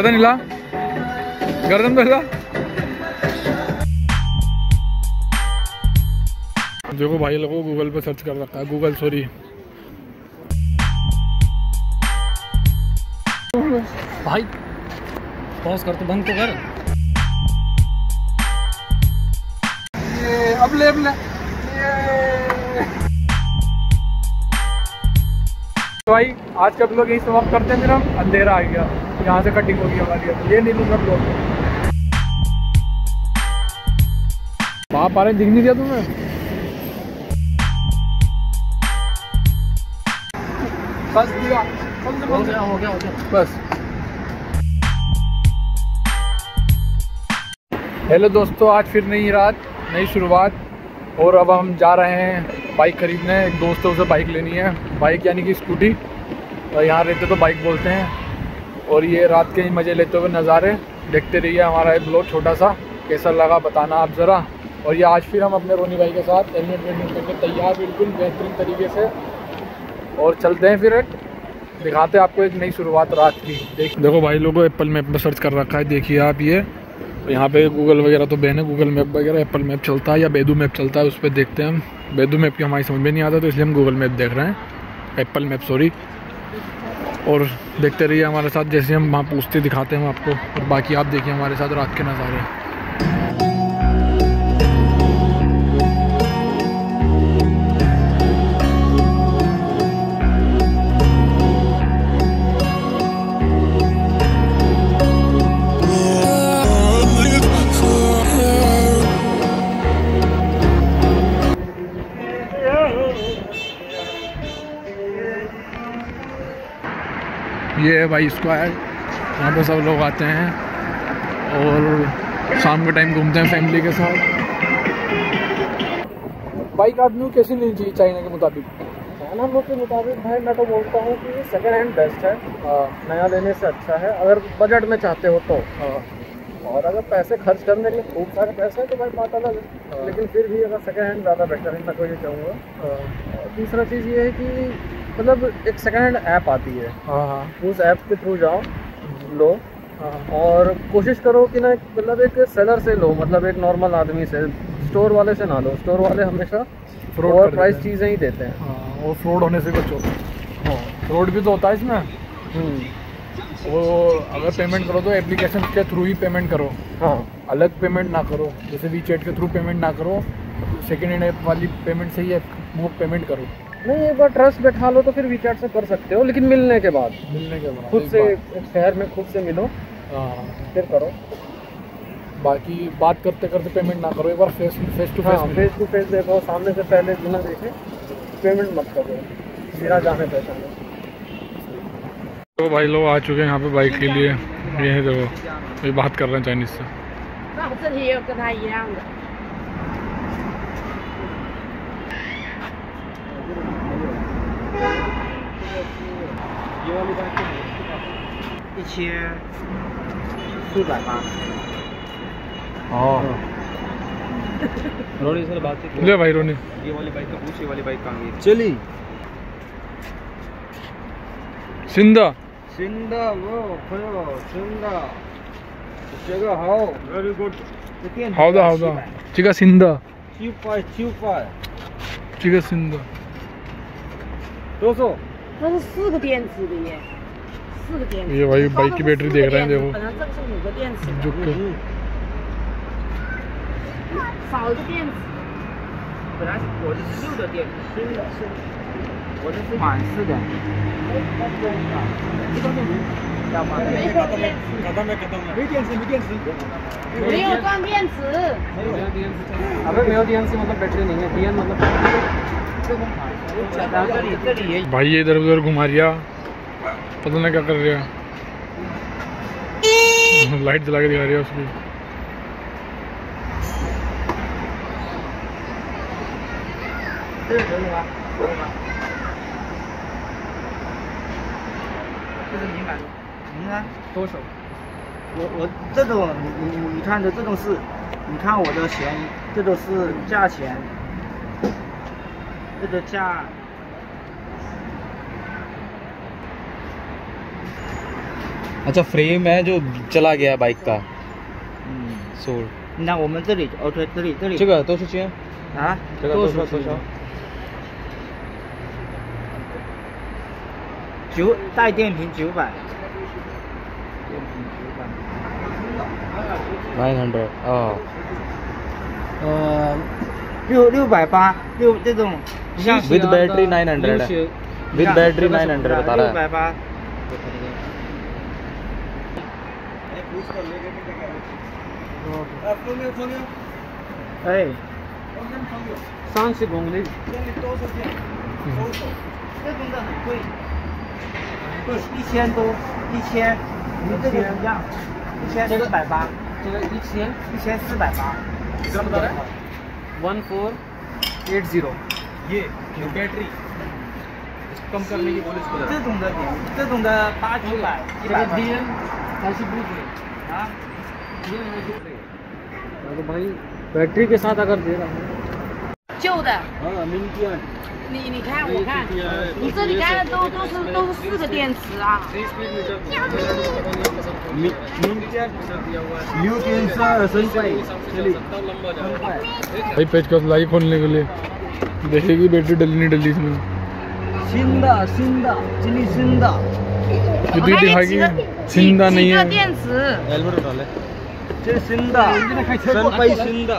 गर्दन हिला। गर्दन तो हिला। देखो भाई लोगों गूगल पे सर्च कर रखा है। गूगल सॉरी भाई पॉज कर तो बंद तो कर। अब ले अब ले। तो भाई आज का ब्लॉग यही समाप्त करते हैं फिर हम। अंधेरा आ गया। यहाँ से कटिंग होगी हमारी अब ये नहीं लूँगा। ब्लॉग बाप आ रहे दिख नहीं दिया तुम्हें बस दिया। बस हो गया हो गया हो गया। बस। हेलो दोस्तों आज फिर नई रात नई शुरुआत और अब हम जा रहे हैं बाइक खरीदने। एक दोस्तों से बाइक लेनी है। बाइक यानी कि स्कूटी। और यहाँ रहते तो बाइक बोलते हैं। और ये रात के ही मज़े लेते हुए नज़ारे देखते रहिए हमारा एक ब्लॉग छोटा सा कैसा लगा बताना आप ज़रा। और ये आज फिर हम अपने रोनी भाई के साथ हेलमेट वेलमेट करके तैयार, बिल्कुल बेहतरीन तरीके से। और चलते हैं फिर दिखाते हैं आपको एक नई शुरुआत रात की। देख देखो भाई, लोगों एप्पल मैप में सर्च कर रखा है, देखिए आप ये। तो यहाँ पे गूगल वगैरह तो बहन है गूगल मैप वगैरह एप्पल मैप चलता है या बेदू मैप चलता है, उस पर देखते हैं हम। बेदू मैप की हमारी समझ में नहीं आता तो इसलिए हम गूगल मैप देख रहे हैं। एप्पल मैप सॉरी और देखते रहिए हमारे साथ, जैसे हम वहाँ पूछते दिखाते हैं आपको। और बाकी आप देखिए हमारे साथ रात के नज़ारे। ये है भाई स्क्वायर यहाँ पे सब लोग आते हैं और शाम के टाइम घूमते हैं फैमिली के साथ। बाइक आदमी को कैसी लेनी चाहिए चाइना के मुताबिक? चाइना लोग के मुताबिक भाई मैं तो बोलता हूँ कि सेकेंड हैंड बेस्ट है। नया लेने से अच्छा है अगर बजट में चाहते हो तो। और अगर पैसे खर्च करने के लिए खूब सारे पैसे हैं तो भाई बात अलग है। लेकिन फिर भी अगर सेकेंड हैंड ज़्यादा बेटर है मैं तो ये चाहूँगा और दूसरा चीज़ ये है कि मतलब एक सेकंड हैंड ऐप आती है। हाँ हाँ। उस ऐप के थ्रू जाओ लो। हाँ और कोशिश करो कि ना मतलब एक सेलर से लो मतलब एक नॉर्मल आदमी से स्टोर वाले से ना लो। स्टोर वाले हमेशा फ्रॉड ओवर प्राइस चीज़ें ही देते हैं। हाँ और फ्रॉड होने से बचो हाँ फ्रॉड भी तो होता है इसमें। हम्म, वो अगर पेमेंट करो तो एप्लीकेशन के थ्रू ही पेमेंट करो। हाँ। अलग पेमेंट ना करो। जैसे वी चैट के थ्रू पेमेंट ना करो। सेकेंड हैंड ऐप वाली पेमेंट से ही वो पेमेंट करो। नहीं एक बार ट्रस्ट बैठा लो तो फिर वीचैट से कर सकते हो लेकिन मिलने के बाद। मिलने के बाद खुद से शहर में खुद से मिलो हाँ। फिर करो। बाकी बात करते करते पेमेंट ना करो एक बार फेस फेस टू हाँ फेस फेस टू फेस देखो सामने से पहले बिना देखे पेमेंट मत करो बिना जाने पहचाने। तो भाई लोग आ चुके हैं यहाँ पे बाइक के लिए। ये है देखो ये बात कर रहे हैं चाइनीज़ से। 那我这里也有跟他一样的。一千四百八。 हाँ रोनी सर बात ले भाई रोनी ये वाली बाइक का पूछ ये वाली बाइक कहाँ गई चली सिंधा 新的哦，朋友，新的，这个好，very good。这电池好的好的 这个新的七块七块，这个新的多少？它是四个电池的耶，四个电池。 ये भाई बाइक की बैटरी देख रहे हैं देखो本来这个是五个电池的， जो कि 少一个电池。本来我的是六的电池，新的是，我的是满四的。这个是要吗？没有电池，没电池，没电池。没有装电池。 अबे मेरा डी से मतलब बैटरी नहीं है डी मतलब 然后这里这里也 भाई ये इधर उधर घुमा रिया पता नहीं क्या कर रहा है लाइट जला के दिखा रही है उसकी 这是可以吗？可以吗？这是你买的？你看多少？我我这种你你你看的这种是，你看我的钱，这都是价钱， 这个价。 अच्छा फ्रेम है जो चला गया बाइक का 嗯， soul 那我们这里，OK，这里这里这个多少钱？啊，这个多少多少？九带电瓶九百，电瓶九百。 Nine hundred 哦，呃，六六百八，六这种， 你像 With battery 900 है With battery 900 बता रहा है 六百八。哎，三十公里，这种的很贵，对，一千多，一千，你这个一样，一千四百八，这个一千一千四百八。 वन फोर एट जीरो ये बैटरी कम करने की बोले इसको这种的便宜，这种的八九百，一百块 डीएम ऐसी ब्लू啊。 तो भाई बैटरी के साथ अगर दे रहा हूँ 旧的， हाँ मिनटियन 你你看我看，你这里看的都都是都是四个电池啊。 न्यू कैंसर सनपाई चली भाई पेचकस लाई खोलने के लिए देखेगी बैटरी डली नहीं डली इसमें। ज़िंदा ज़िंदा चिली ज़िंदा जो तू दिखाएगी ज़िंदा नहीं है। उठा ले। ज़िंदा ज़िंदा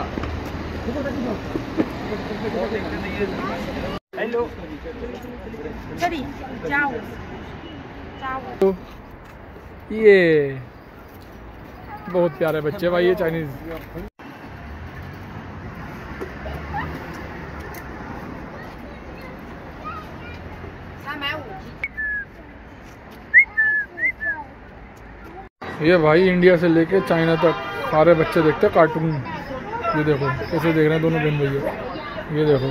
हेलो। चली जाओ। जाओ। तो ये बहुत प्यारे बच्चे भाई ये चाइनीज़ 三百五。 ये भाई इंडिया से लेके चाइना तक सारे बच्चे देखते हैं कार्टून ये देखो कैसे देख रहे हैं दोनों बहन भैया ये देखो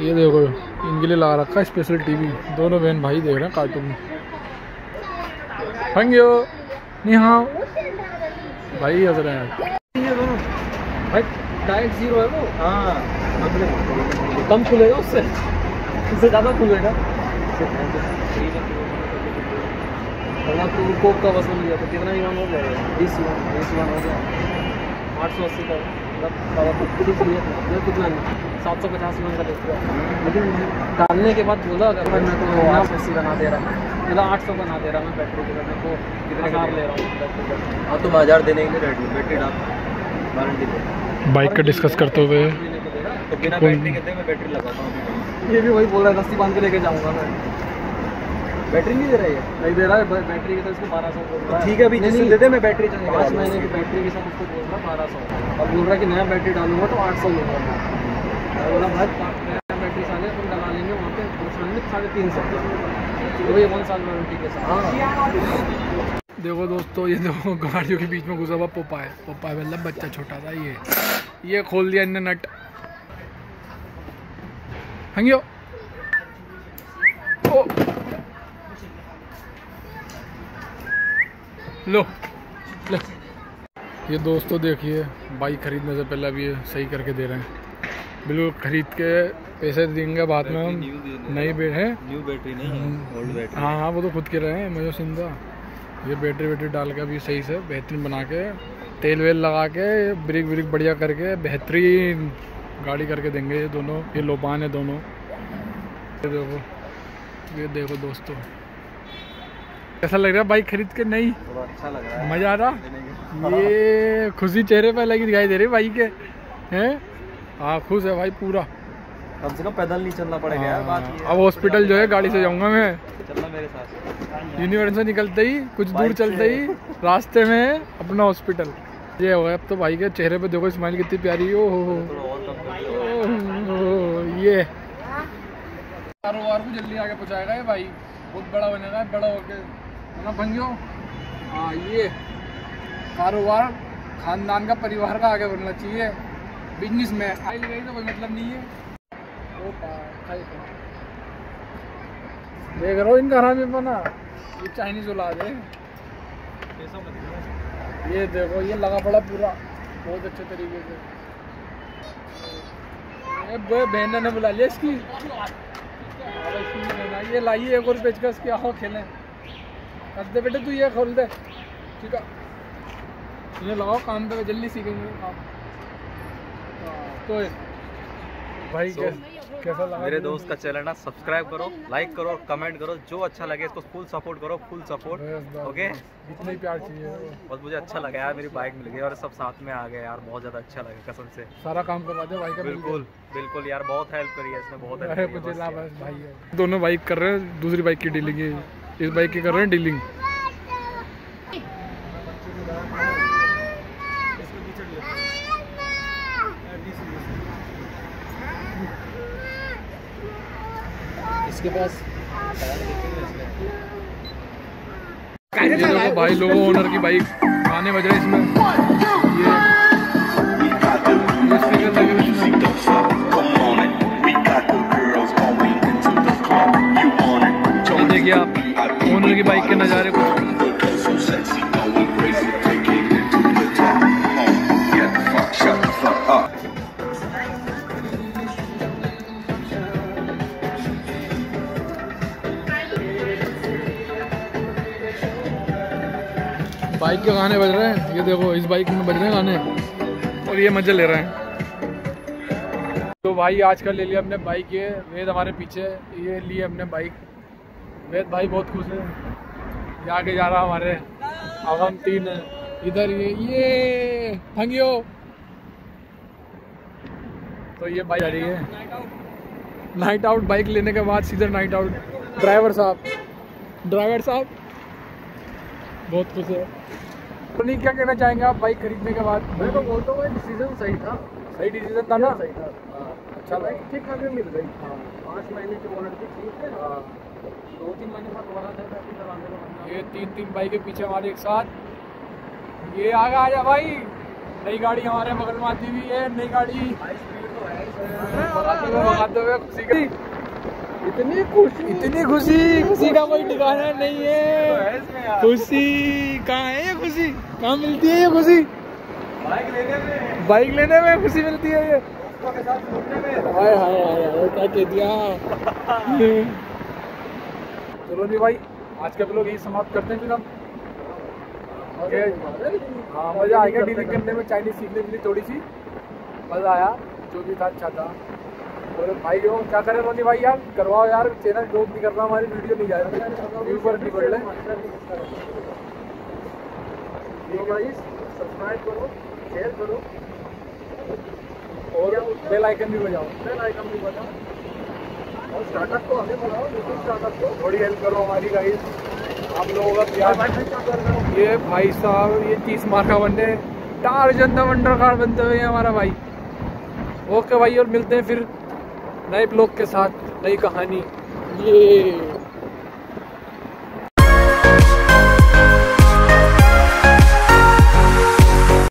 ये देखो इनके लिए ला रखा है स्पेशल टीवी दोनों बहन भाई देख रहे हैं कार्टून हंग्यो निहाओ भाई हंस रहे हैं ये दोनों भाई डायरेक्ट जीरो है वो हाँ कम खुलेगा उससे उससे ज़्यादा खुलेगा अगर तो कोक का वसूल लिया तो कितना हो जाएगा बीस बीस हो गया। आठ सौ अस्सी का मतलब कुछ लिया था। मतलब कितना सात सौ पचास यून का लेते लेकिन डालने के बाद बोला अगर मैं तो आठ सौ अस्सी का ना दे रहा। मतलब आठ सौ का ना दे रहा मैं बैटरी के मैं को हज़ार ले रहा हूँ हाँ तुम हज़ार देने के लिए बैटरी डाल। वारंटी दे। बाइक का डिस्कस करते हुए तो बिना बैटरी के मैं बैटरी लगाता हूँ ये भी वही बोल रहा है रस्सी बाँध के लेके जाऊँगा मैं। बैटरी नहीं दे रही है नहीं दे रहा है बैटरी के साथ इसको बारह सौ बोल रहा है। ठीक है अभी नहीं, दे दे मैं बैटरी चेंज पाँच महीने की बैटरी के साथ उसको बोल रहा बारह सौ। और बोल रहा कि नया बैटरी डालूँगा तो आठ सौ लूँगा मैं बोला भाई नया बैटरी साले अपन लगा लेंगे वहाँ पे दूसरे साढ़े तीन सौ। तो वन साल वारंटी के साथ। हाँ। देखो दोस्तों ये देखो गाड़ियों के बीच में घुसा हुआ पोपा है पोपा है मतलब बच्चा छोटा था ये। ये खोल दिया इनने नट। हंगियो ओ लो. लो. ये दोस्तों देखिए बाइक खरीदने से पहले अभी ये सही करके दे रहे हैं। बिल्कुल खरीद के पैसे देंगे बाद में हम। नई बे है। न्यू बैटरी नहीं है ओल्ड बैटरी हाँ। हाँ वो तो खुद के रहे हैं मुझे सिंधा। ये बैटरी वैटरी डाल के अभी सही से बेहतरीन बना के तेल वेल लगा के ब्रेक व्रिक बढ़िया करके बेहतरीन गाड़ी करके देंगे ये दोनों ये लोबान है दोनों। ये देखो ये देखो दोस्तों। कैसा लग रहा है बाइक खरीद के? नहीं? अच्छा लग रहा है। मज़ा आ रहा? ये खुशी चेहरे पर लगी दिखाई दे रही भाई के। हैं? हाँ खुश है भाई पूरा। कम से कम पैदल नहीं चलना पड़ेगा यार बात ये अब हॉस्पिटल जो है गाड़ी से जाऊँगा मैं। है। चलना मेरे साथ। यूनिवर्सिटी से निकलते ही कुछ दूर चलते ही रास्ते में अपना हॉस्पिटल ये हो गया अब तो भाई के चेहरे पे देखो स्माइल कितनी प्यारी है, ओ हो हो थोड़ा और कम कर लो ओ, ओ, ये। कारोबार को जल्दी आगे पहुंचाएगा ये भाई। बहुत बड़ा बनेगा, बड़ा होके। ना बन गयो हाँ ये कारोबार खानदान का परिवार का आगे बढ़ना चाहिए। बिज़नेस में। आई गई तो कोई मतलब नहीं है। देख रहा इनका हरामी बना ये चाइनीज़ औलाद है। ये देखो, ये लगा पड़ा पूरा। बहुत अच्छे तरीके से। ये बे- बहन ने बुला लिया इसकी। ये लाइए एक और पेचकस के आओ खेलें। कर दे बेटे तू ये खोल दे। ठीक है। ये लगाओ काम पे जल्दी सीखेंगे। आप हाँ, तो भाई So, कैस- कैसा लगा? मेरे दोस्त का चैनल ना सब्सक्राइब करो लाइक करो कमेंट करो जो अच्छा लगे इसको फुल सपोर्ट करो फुल सपोर्ट ओके। इतना ही प्यार चाहिए बस मुझे अच्छा लगा यार मेरी बाइक मिल गई और सब साथ में आ गए यार बहुत ज़्यादा अच्छा लगा कसम से। सारा काम करवा दे भाई का बिल्कुल बिल्कुल यार बहुत हेल्प करी है इसने बहुत अरे मुझे भाई दोनों बाइक कर रहे हैं दूसरी बाइक की डीलिंग है। इस बाइक की कर रहे हैं डीलिंग इसके पास। देखो भाई लोगों ओनर की बाइक गाने बज रहे इसमें। देखिए आप ओनर की बाइक के नज़ारे कुछ बाइक के गाने बज रहे हैं। ये देखो, इस बाइक में बज रहे हैं गाने। और ये मज़े ले रहे हैं। तो भाई आज का ले लिया हमने बाइक ये। वेद हमारे पीछे, ये लिए हमने बाइक। वेद भाई बहुत खुश है। ये आगे जा रहा हमारे। अब हम तीन इधर ये ये थंगियो तो ये बाइक जा रही है। नाइट आउट बाइक लेने के बाद सीधे नाइट आउट ड्राइवर साहब। ड्राइवर साहब। बहुत खुश है। तो नहीं क्या कहना चाहेंगे आप बाइक खरीदने के बाद? मैं तो बोलता हूँ डिसीज़न सही था। सही डिसीज़न था ना? सही था। अच्छा बाइक ठीक ठाक भी मिल गई पाँच महीने की वारंटी ठीक है। हाँ। दो तीन महीने बाद का ये तीन तीन बाइकें पीछे हमारे एक साथ। ये आगे आ जा भाई। नई गाड़ी हमारे बगल में आती हुई है नई गाड़ी। भगाते खुशी की इतनी खुशी। इतनी खुशी। खुशी का कोई ठिकाना नहीं है। खुशी। कहाँ है ये खुशी? कहाँ मिलती है ये खुशी? बाइक लेने में। बाइक लेने में खुशी मिलती है ये। हाय हाय हाय हाय, क्या कह दिया? चलो नहीं भाई आज का ब्लॉग यही समाप्त करते हैं फिर हम। हाँ मज़ा आ गया डीलिंग करने में चाइनीज़ सीखने मिली थोड़ी सी। मज़ा आया जो भी था अच्छा था। और भाई हो क्या करें रोनी भाई यार करवाओ यार चैनल ग्रोथ नहीं कर रहा हमारी वीडियो नहीं जा रही। व्यू पर नहीं बढ़ रहे सब्सक्राइब करो शेयर करो। और बेल आइकन भी बजाओ। बेल आइकन भी बताओ और स्टार्टअप को हमें बताओ यूट्यूब स्टार्टअप को। थोड़ी हेल्प करो हमारी गाइस आप लोगों का प्यार। ये भाई साहब ये तीस मार्का बनने टार जनता वंडर कार बनते हुए हमारा भाई। ओके भाई और मिलते हैं फिर। नए ब्लॉग के साथ नई कहानी। ये।